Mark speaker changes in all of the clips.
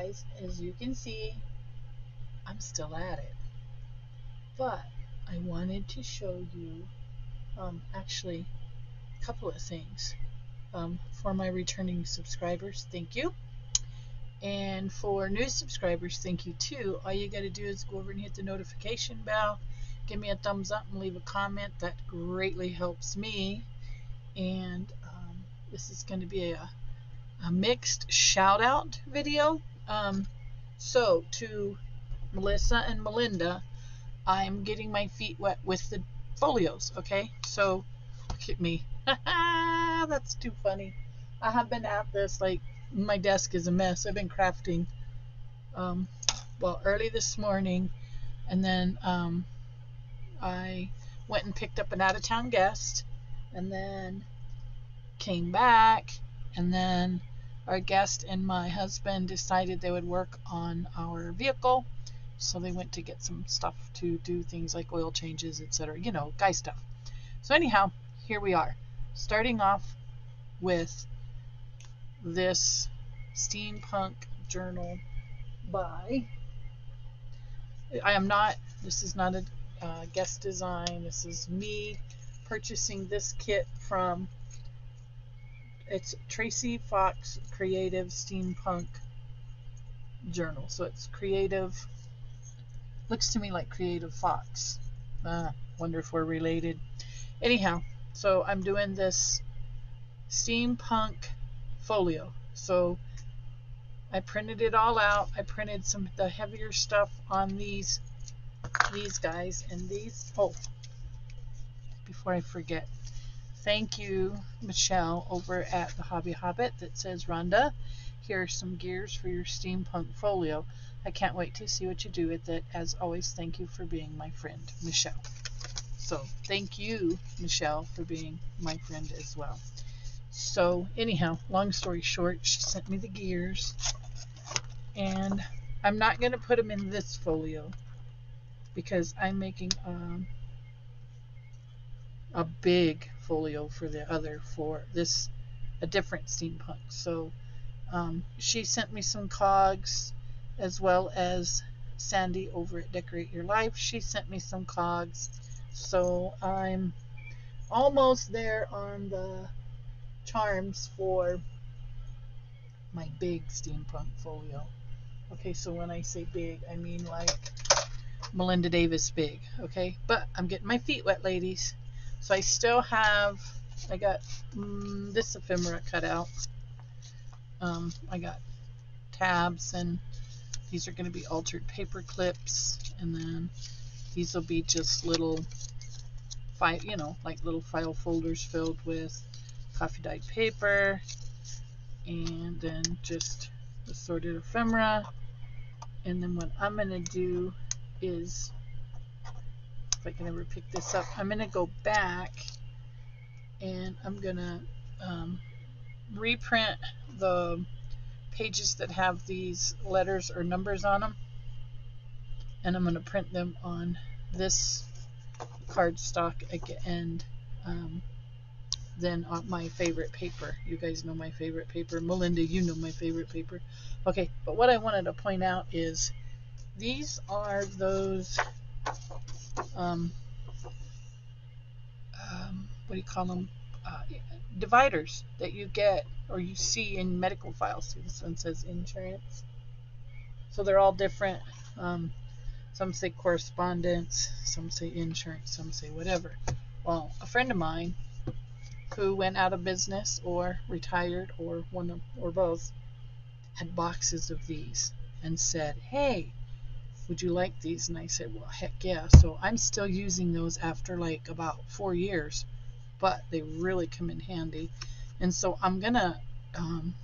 Speaker 1: guys, as you can see, I'm still at it. But I wanted to show you um, actually a couple of things. Um, for my returning subscribers, thank you. And for new subscribers, thank you too. All you got to do is go over and hit the notification bell, give me a thumbs up, and leave a comment. That greatly helps me. And um, this is going to be a, a mixed shout out video. Um, so, to Melissa and Melinda, I'm getting my feet wet with the folios, okay? So, look at me. That's too funny. I have been at this, like, my desk is a mess. I've been crafting, um, well, early this morning, and then um, I went and picked up an out of town guest, and then came back, and then our guest and my husband decided they would work on our vehicle. So they went to get some stuff to do things like oil changes, etc. You know, guy stuff. So anyhow, here we are starting off with this steampunk journal by I am not this is not a uh, guest design this is me purchasing this kit from it's Tracy Fox Creative Steampunk Journal. So it's creative looks to me like Creative Fox. Ah, wonder if we're related. Anyhow so I'm doing this steampunk folio. So I printed it all out. I printed some the heavier stuff on these these guys and these. Oh before I forget thank you Michelle over at the Hobby Hobbit that says Rhonda here are some gears for your steampunk folio. I can't wait to see what you do with it. As always thank you for being my friend Michelle. So thank you, Michelle, for being my friend as well. So anyhow, long story short, she sent me the gears, and I'm not going to put them in this folio because I'm making um, a big folio for the other for this a different steampunk. So um, she sent me some cogs as well as Sandy over at Decorate Your Life. She sent me some cogs so I'm almost there on the charms for my big steampunk folio. Okay, so when I say big, I mean like Melinda Davis big, okay? But I'm getting my feet wet, ladies. So I still have, I got mm, this ephemera cut out. Um, I got tabs and these are going to be altered paper clips and then these will be just little file, you know, like little file folders filled with coffee dyed paper and then just assorted ephemera. And then what I'm going to do is, if I can ever pick this up, I'm going to go back and I'm going to um, reprint the pages that have these letters or numbers on them and I'm going to print them on this cardstock and um, then on my favorite paper. You guys know my favorite paper. Melinda, you know my favorite paper. Okay, but what I wanted to point out is these are those, um, um, what do you call them? Uh, dividers that you get or you see in medical files. See, this one says insurance. So they're all different um, some say correspondence, some say insurance, some say whatever. Well, a friend of mine who went out of business or retired or one of, or both had boxes of these and said, "Hey, would you like these?" And I said, "Well, heck yeah." So I'm still using those after like about four years, but they really come in handy. And so I'm gonna, um,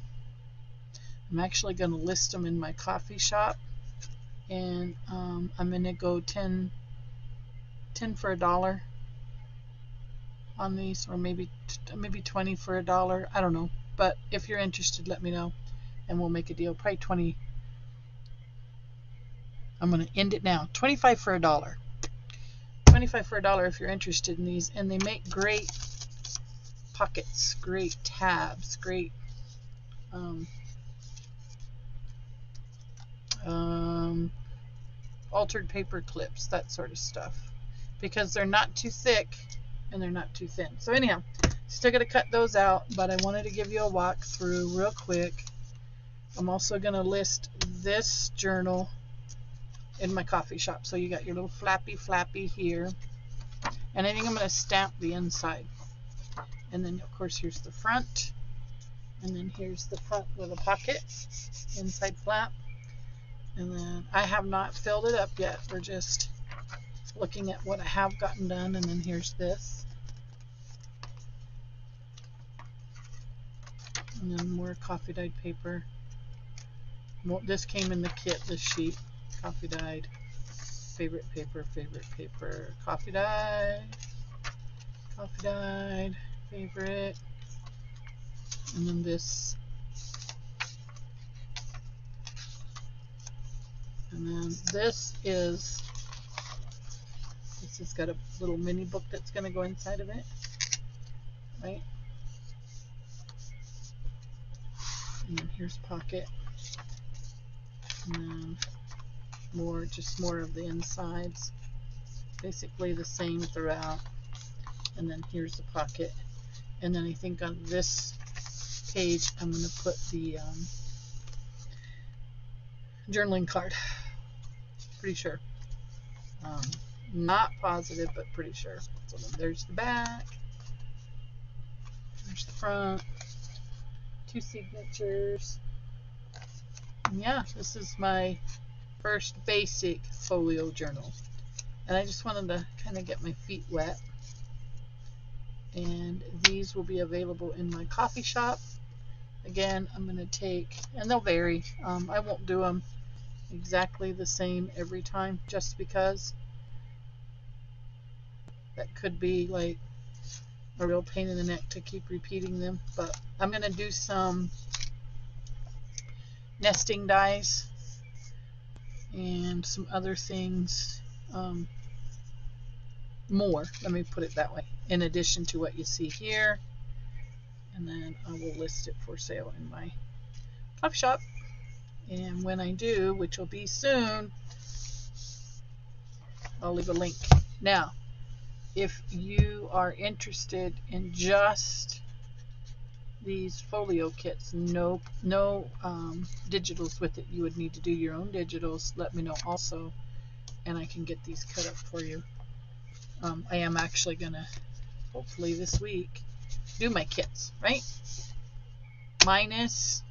Speaker 1: I'm actually gonna list them in my Ko-fi shop and um, I'm gonna go 10, 10 for a dollar on these or maybe maybe 20 for a dollar I don't know but if you're interested let me know and we'll make a deal probably 20 I'm gonna end it now 25 for a dollar 25 for a dollar if you're interested in these and they make great pockets, great tabs great um, um, altered paper clips, that sort of stuff. Because they're not too thick and they're not too thin. So anyhow, still got to cut those out, but I wanted to give you a walkthrough real quick. I'm also going to list this journal in my Ko-fi shop. So you got your little flappy flappy here. And I think I'm going to stamp the inside. And then of course here's the front. And then here's the front with a pocket, inside flap. And then I have not filled it up yet. We're just looking at what I have gotten done. And then here's this. And then more coffee dyed paper. This came in the kit, this sheet. Coffee dyed. Favorite paper, favorite paper. Coffee dyed. Coffee dyed. Favorite. And then this. And then this is, this has got a little mini book that's going to go inside of it. Right? And then here's pocket. And then more, just more of the insides. Basically the same throughout. And then here's the pocket. And then I think on this page I'm going to put the um, journaling card. Pretty sure. Um, not positive, but pretty sure. So there's the back. There's the front. Two signatures. And yeah, this is my first basic folio journal. And I just wanted to kind of get my feet wet. And these will be available in my Ko-fi shop. Again, I'm going to take, and they'll vary. Um, I won't do them exactly the same every time just because that could be like a real pain in the neck to keep repeating them. But I'm going to do some nesting dies and some other things um, more let me put it that way in addition to what you see here. And then I will list it for sale in my Ko-fi shop. And when I do which will be soon I'll leave a link. Now if you are interested in just these folio kits no no um, digitals with it. You would need to do your own digitals. Let me know also and I can get these cut up for you. Um, I am actually gonna hopefully this week do my kits right? Minus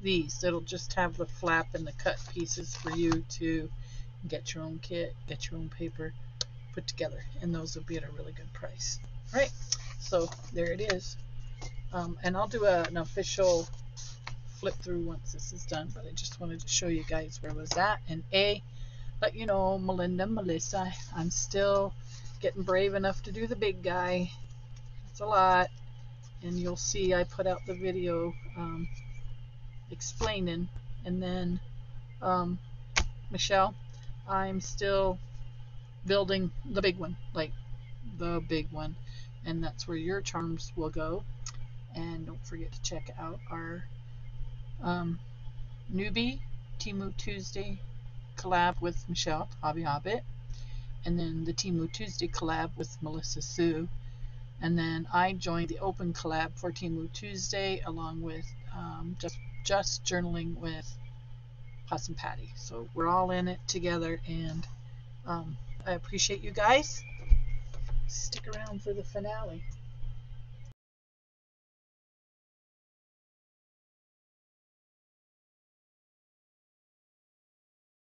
Speaker 1: these. It'll just have the flap and the cut pieces for you to get your own kit get your own paper put together and those will be at a really good price. Right? So there it is um, and I'll do a, an official flip through once this is done, but I just wanted to show you guys where I was at. And A, let you know, Melinda, Melissa, I'm still getting brave enough to do the big guy. It's a lot. And you'll see I put out the video um, explaining. And then, um, Michelle, I'm still building the big one, like the big one. And that's where your charms will go. And don't forget to check out our um, newbie Temu Tuesday collab with Michelle, Hobby Hobbit. And then the Temu Tuesday collab with Melissa Sue. And then I joined the open collab for Temu Tuesday along with um, just just journaling with Possum Patty. So we're all in it together and um, I appreciate you guys. Stick around for the finale.